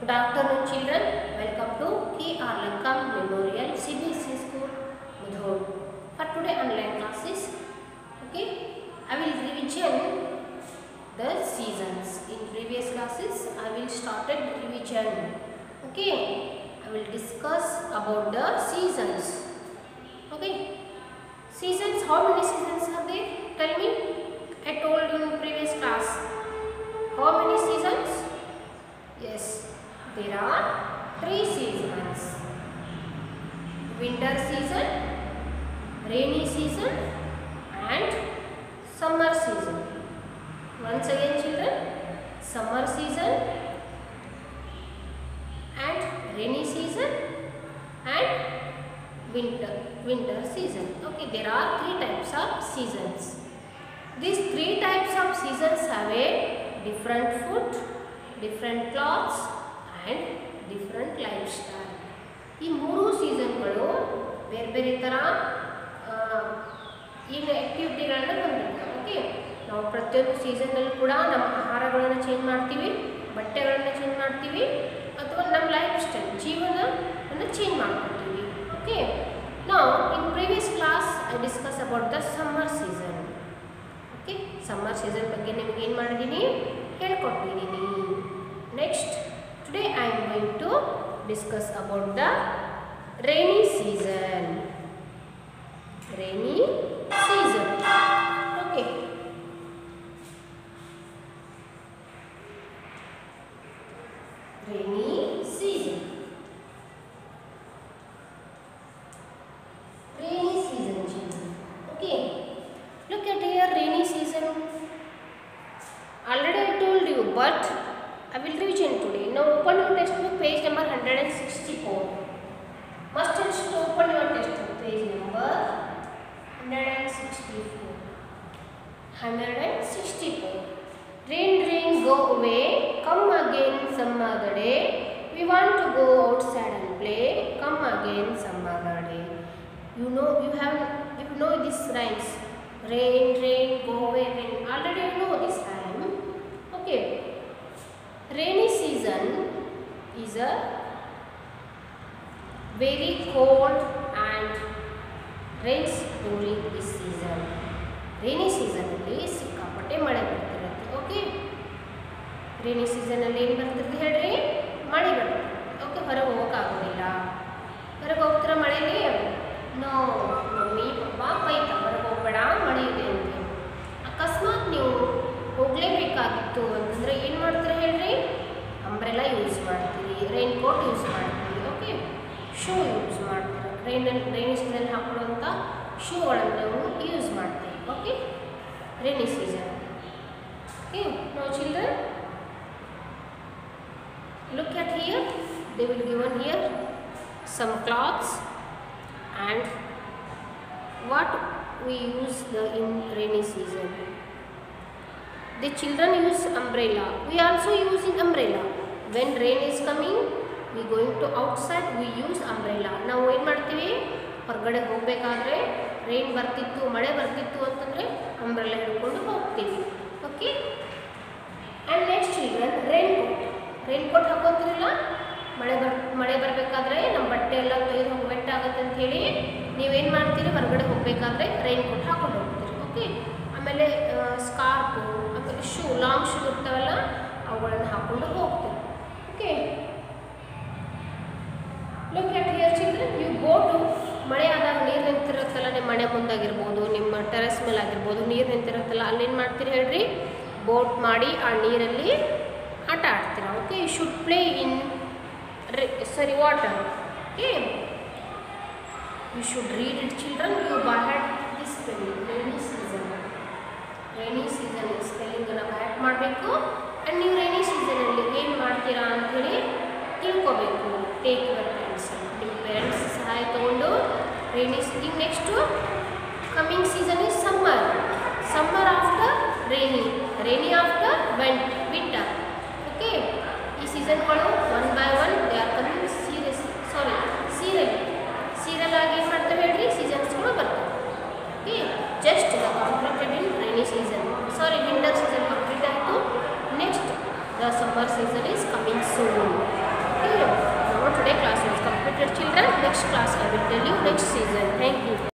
Good afternoon, children. Welcome to K.R. Lankam Memorial CBSE School, Mudhol. For today online classes, okay, I will revision the seasons. In previous classes, I will started revision. Okay, I will discuss about the seasons. Okay, seasons. How many seasons are there? Tell me. I told in previous class. How many seasons? There are three seasons. Winter season, rainy season and summer season. Once again children, summer season and rainy season and winter winter season. Okay, there are three types of seasons. These three types of seasons have a different food, different clothes and lifestyle ಈ ಮೂರು ಸೀಸನ್ಗಳು ಬೇರೆ ಬೇರೆ ಥರ ಈಗ ಆ್ಯಕ್ಟಿವಿಟಿಗಳನ್ನ ಬಂದಿರ್ತವೆ okay ನಾವು ಪ್ರತಿಯೊಂದು ಸೀಸನ್ನಲ್ಲೂ ಕೂಡ ನಮ್ಮ ಆಹಾರಗಳನ್ನು ಚೇಂಜ್ ಮಾಡ್ತೀವಿ, ಬಟ್ಟೆಗಳನ್ನು ಚೇಂಜ್ ಮಾಡ್ತೀವಿ, ಅಥವಾ ನಮ್ಮ ಲೈಫ್ ಸ್ಟೈಲ್ ಜೀವನವನ್ನು ಚೇಂಜ್ ಮಾಡ್ಕೊತೀವಿ. ಓಕೆ ನಾವು in previous class I discuss about the summer season okay summer season ಬಗ್ಗೆ ನಿಮ್ಗೆ ಏನು ಮಾಡಿದ್ದೀನಿ ಹೇಳ್ಕೊಟ್ಟಿದ್ದೀನಿ next Today I am going to discuss about the rainy season. Rainy season. Okay. Rainy i will revision today. Now open your textbook page number 164 must should open your textbook page number 164 164 rain rain go away. Come again day we want to go outside and play. Come again day you know you have you know this rhymes. Rain is a very cold and rains during this season. Rainy season ಅಲ್ಲಿ ಸಿಕ್ಕಾಪಟ್ಟೆ ಮಳೆ ಬರ್ತಿರುತ್ತೆ okay rainy ಸೀಸನಲ್ಲಿ ಏನು ಬರ್ತಿರುತ್ತೆ ಹೇಳ್ರಿ? ಮಳೆ ಬರ್ತದೆ okay ಹೊರಗೆ ಹೋಗೋಕ್ಕಾಗೋದಿಲ್ಲ ಹೊರಗೆ ಹೋಗ್ತೀರ ಮಳೆಯಲ್ಲಿ ನೋ ಮಮ್ಮಿ, ಪಪ್ಪ ಬೈತ ಮಾಡ್ತೀರಾ ರೈನಲ್ಲಿ ರೈನಿ ಸೀಸನ್ ಹಾಕೊಳ್ಳುವಂಥ ಶೂಗಳನ್ನು ನಾವು ಯೂಸ್ ಮಾಡ್ತೀವಿ okay rainy season okay no children look at here they will given here some cloths and what we use the in rainy season the children use umbrella we also using umbrella when rain is coming we going to outside we use umbrella ನಾವು ಏನು ಮಾಡ್ತೀವಿ? ಹೊರಗಡೆ ಹೋಗಬೇಕಾದ್ರೆ rain ಬರ್ತಿತ್ತು, ಮಳೆ ಬರ್ತಿತ್ತು ಅಂತಂದರೆ umbrella ಹಿಡ್ಕೊಂಡು ಹೋಗ್ತೀವಿ. Okay and next children raincoat raincoat ಹಾಕೋತಿರಲ್ಲ? ಮಳೆ ಬರ್, ಮಳೆ ಬರಬೇಕಾದ್ರೆ ನಮ್ಮ ಬಟ್ಟೆ ಎಲ್ಲ ತೊಯ್ದು ಹೋಗಿ ಅಂತ ಹೇಳಿ ನೀವೇನು ಮಾಡ್ತೀರಿ? ಹೊರಗಡೆ ಹೋಗಬೇಕಾದ್ರೆ ರೈನ್ ಕೋಟ್ ಹಾಕೊಂಡು ಹೋಗ್ತೀರಿ. ಓಕೆ ಆಮೇಲೆ ಸ್ಕಾರ್ಪು ಆಮೇಲೆ ಶೂ ಲಾಂಗ್ ಶೂ ಇರ್ತಾವಲ್ಲ, ಅವುಗಳನ್ನು ಹಾಕ್ಕೊಂಡು ಹೋಗ್ತೀರಿ okay look at here children you go to ಮಳೆ ಆದಾಗ ನೀರು ನಿಂತಿರುತ್ತಲ್ಲ, ನಿಮ್ಮ ಮನೆ ಮುಂದಾಗಿರ್ಬೋದು, ನಿಮ್ಮ ಟೆರೆಸ್ ಮೇಲೆ ಆಗಿರ್ಬೋದು ನೀರು ನಿಂತಿರುತ್ತಲ್ಲ ಅಲ್ಲೇನು ಮಾಡ್ತೀರಿ ಹೇಳ್ರಿ? ಬೋಟ್ ಮಾಡಿ ಆ ನೀರಲ್ಲಿ ಆಟ ಆಡ್ತೀರ? Okay you should play in ಸರಿ water okay you should read it children you by heart this rainy season rainy season ಸ್ಪೆಲ್ಲಿಂಗನ್ನು ಬ್ಯಾಟ್ ಮಾಡಬೇಕು. ಆ್ಯಂಡ್ ನೀವು ರೈನಿ ಸೀಸನಲ್ಲಿ ಏನು ಮಾಡ್ತೀರಾ ಅಂಥೇಳಿ ತಿಳ್ಕೊಬೇಕು. ಟೇಕ್ ಯುವರ್ ಪೇರೆಂಟ್ಸ್ ನಿಮ್ಮ ಪೇರೆಂಟ್ಸ್ ಸಹಾಯ ತೊಗೊಂಡು rainy season next coming season is summer summer after rainy rainy after went winter okay ಈ ಸೀಸನ್ಗಳು one by one they are coming serious sorry serial serial ಆಗಿ ಏನು ಮಾಡ್ತೇವೆ ಹೇಳ್ರಿ ಸೀಸನ್ಸ್ಗಳು ಬರ್ತವೆ okay just completed in rainy season sorry winter season complete ಆಯಿತು next the summer season is coming soon Dear children, next class I will tell you next season. Thank you.